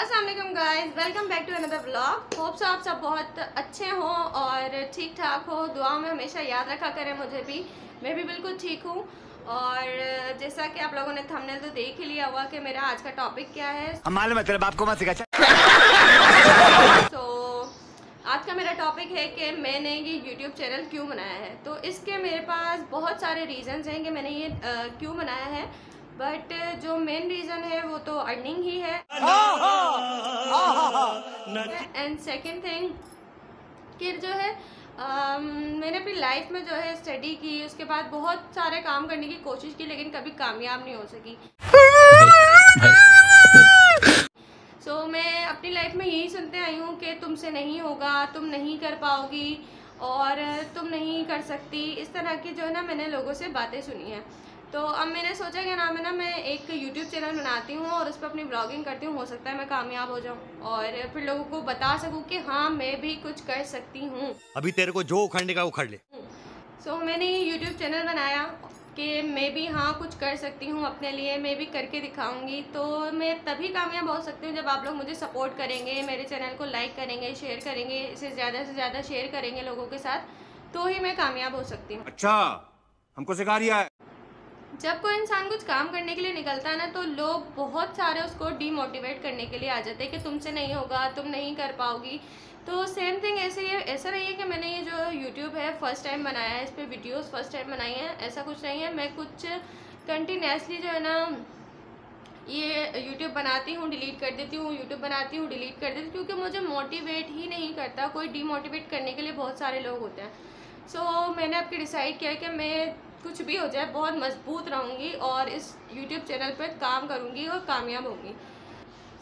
Aslam guys welcome back to another blog hopes आप सब बहुत अच्छे हों और ठीक ठाक हो। दुआ में हमेशा याद रखा करें मुझे भी। मैं भी बिल्कुल ठीक हूँ। और जैसा कि आप लोगों ने थंबनेल तो देख ही लिया हुआ कि मेरा आज का टॉपिक क्या है। मालूम है तेरे बाप को मत सिखा तो आज का मेरा टॉपिक है कि मैंने ये यूट्यूब चैनल क्यों बनाया है। तो इसके मेरे पास बहुत सारे रीज़न्स हैं कि मैंने ये क्यों बनाया है। बट जो मेन रीज़न है वो तो अर्निंग ही है। एंड सेकेंड थिंग कि जो है um, मैंने अपनी लाइफ में जो है स्टडी की उसके बाद बहुत सारे काम करने की कोशिश की लेकिन कभी कामयाब नहीं हो सकी। सो so, मैं अपनी लाइफ में यही सुनते आई हूँ कि तुमसे नहीं होगा तुम नहीं कर पाओगी और तुम नहीं कर सकती। इस तरह की जो है ना मैंने लोगों से बातें सुनी हैं। तो अब मैंने सोचा कि नाम है ना मैं एक यूट्यूब चैनल बनाती हूँ और उस पर अपनी ब्लॉगिंग करती हूँ। हो सकता है मैं कामयाब हो जाऊँ और फिर लोगों को बता सकूँ कि हाँ मैं भी कुछ कर सकती हूँ। अभी तेरे को जो उखड़ने का उखड़ ले। सो so, मैंने ये यूट्यूब चैनल बनाया कि मैं भी हाँ कुछ कर सकती हूँ अपने लिए मैं भी करके दिखाऊँगी। तो मैं तभी कामयाब हो सकती हूँ जब आप लोग मुझे सपोर्ट करेंगे मेरे चैनल को लाइक करेंगे शेयर करेंगे इसे ज़्यादा से ज़्यादा शेयर करेंगे लोगों के साथ तो ही मैं कामयाब हो सकती हूँ। अच्छा हमको सिखा रिया है। जब कोई इंसान कुछ काम करने के लिए निकलता है ना तो लोग बहुत सारे उसको डीमोटिवेट करने के लिए आ जाते हैं कि तुमसे नहीं होगा तुम नहीं कर पाओगी। तो सेम थिंग ऐसे ही ऐसा नहीं है कि मैंने ये जो यूट्यूब है फ़र्स्ट टाइम बनाया है इस पर वीडियोज़ फ़र्स्ट टाइम बनाई हैं ऐसा कुछ नहीं है। मैं कुछ कंटिन्यूसली जो है ना ये यूट्यूब बनाती हूँ डिलीट कर देती हूँ यूट्यूब बनाती हूँ डिलीट कर देती हूँ क्योंकि मुझे मोटिवेट ही नहीं करता। कोई डीमोटिवेट करने के लिए बहुत सारे लोग होते हैं। सो so, मैंने आपके डिसाइड किया कि मैं कुछ भी हो जाए बहुत मज़बूत रहूँगी और इस यूट्यूब चैनल पर काम करूँगी और कामयाब होंगी।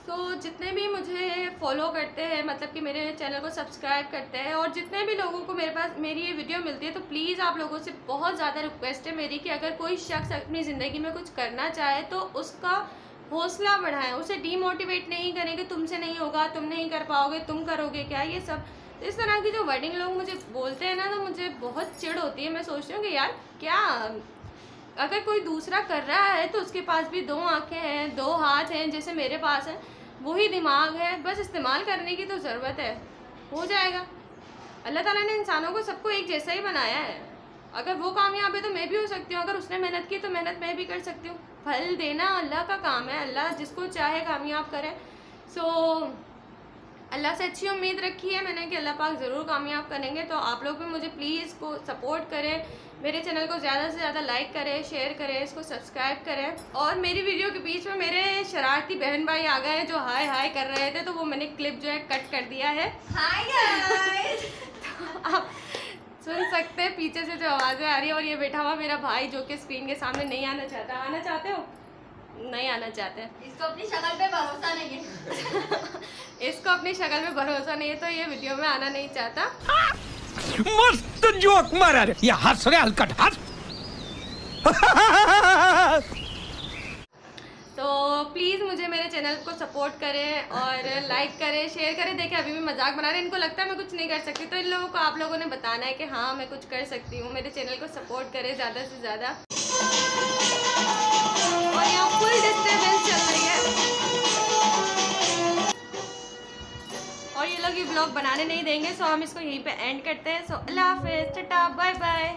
सो so, जितने भी मुझे फॉलो करते हैं मतलब कि मेरे चैनल को सब्सक्राइब करते हैं और जितने भी लोगों को मेरे पास मेरी ये वीडियो मिलती है तो प्लीज़ आप लोगों से बहुत ज़्यादा रिक्वेस्ट है मेरी कि अगर कोई शख्स अपनी ज़िंदगी में कुछ करना चाहे तो उसका हौसला बढ़ाएँ उसे डीमोटिवेट नहीं करें कि तुमसे नहीं होगा तुम नहीं कर पाओगे तुम करोगे क्या? ये सब तो इस तरह की जो वर्डिंग लोग मुझे बोलते हैं ना तो मुझे बहुत चिड़ होती है। मैं सोचती हूँ कि यार क्या अगर कोई दूसरा कर रहा है तो उसके पास भी दो आँखें हैं दो हाथ हैं जैसे मेरे पास है वही दिमाग है। बस इस्तेमाल करने की तो ज़रूरत है। हो जाएगा। अल्लाह ताला ने इंसानों को सबको एक जैसा ही बनाया है। अगर वो कामयाब है तो मैं भी हो सकती हूँ। अगर उसने मेहनत की तो मेहनत मैं भी कर सकती हूँ। फल देना अल्लाह का काम है। अल्लाह जिसको चाहे कामयाब करे। सो so, अल्लाह से अच्छी उम्मीद रखी है मैंने कि अल्लाह पाक ज़रूर कामयाब करेंगे तो आप लोग भी मुझे प्लीज़ को सपोर्ट करें। मेरे चैनल को ज़्यादा से ज़्यादा लाइक करें शेयर करें इसको सब्सक्राइब करें। और मेरी वीडियो के बीच में मेरे शरारती बहन भाई आ गए हैं जो हाय हाय कर रहे थे तो वो मैंने क्लिप जो है कट कर दिया है। हाय तो आप सुन सकते हैं पीछे से जो आवाज़ें आ रही है और ये बैठा हुआ मेरा भाई जो कि स्क्रीन के सामने नहीं आना चाहता। आना चाहते हो? नहीं आना चाहते हैं। इसको अपनी शक्ल पे भरोसा नहीं है। इसको अपनी शक्ल पे भरोसा नहीं है तो ये वीडियो में आना नहीं चाहता। मस्त जोक मारा रे। ये हंस रे हलकट हंस। तो प्लीज़ मुझे मेरे चैनल को सपोर्ट करें और लाइक करें शेयर करें। देखें अभी भी मज़ाक बना रहे हैं। इनको लगता है मैं कुछ नहीं कर सकती तो इन लोगों को आप लोगों ने बताना है कि हाँ मैं कुछ कर सकती हूँ। मेरे चैनल को सपोर्ट करें ज़्यादा से ज़्यादा। चल रही है। और ये लोग ये ब्लॉग बनाने नहीं देंगे सो हम इसको यहीं पे एंड करते हैं। सो अल्लाह हाफिज़, टाटा बाय बाय